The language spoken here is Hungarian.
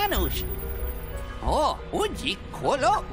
gyanús? Ó, úgy ikkolok?